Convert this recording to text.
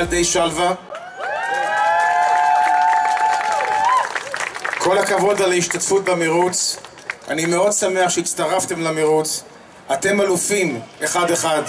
תודה לילדי שלווה. כל הכבוד על ההשתתפות במרוץ. אני מאוד שמח שהצטרפתם למרוץ. אתם אלופים, אחד-אחד.